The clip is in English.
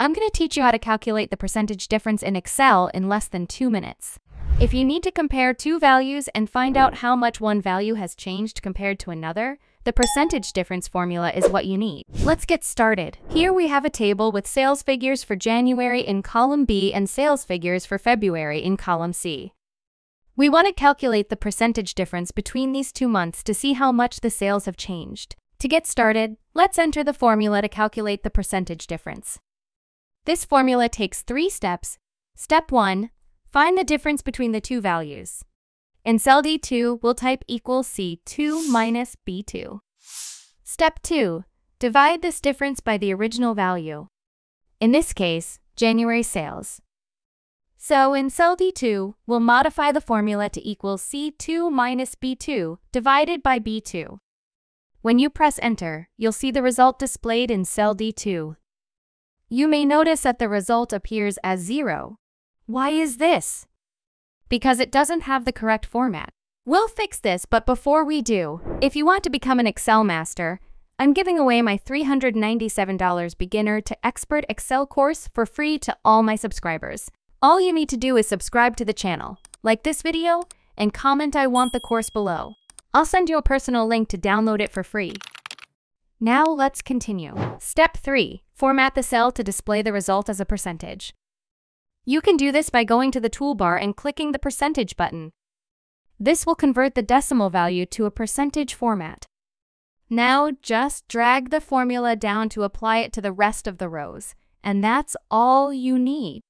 I'm going to teach you how to calculate the percentage difference in Excel in less than two minutes. If you need to compare two values and find out how much one value has changed compared to another, the percentage difference formula is what you need. Let's get started. Here we have a table with sales figures for January in column B and sales figures for February in column C. We want to calculate the percentage difference between these two months to see how much the sales have changed. To get started, let's enter the formula to calculate the percentage difference. This formula takes three steps. Step 1. Find the difference between the two values. In cell D2, we'll type equals C2 minus B2. Step 2. Divide this difference by the original value. In this case, January sales. So in cell D2, we'll modify the formula to equal C2 minus B2 divided by B2. When you press enter, you'll see the result displayed in cell D2. You may notice that the result appears as zero. Why is this? Because it doesn't have the correct format. We'll fix this, but before we do, if you want to become an Excel master, I'm giving away my $397 beginner to expert Excel course for free to all my subscribers. All you need to do is subscribe to the channel, like this video, and comment I want the course below. I'll send you a personal link to download it for free. Now let's continue. Step 3. Format the cell to display the result as a percentage. You can do this by going to the toolbar and clicking the percentage button. This will convert the decimal value to a percentage format. Now just drag the formula down to apply it to the rest of the rows, and that's all you need.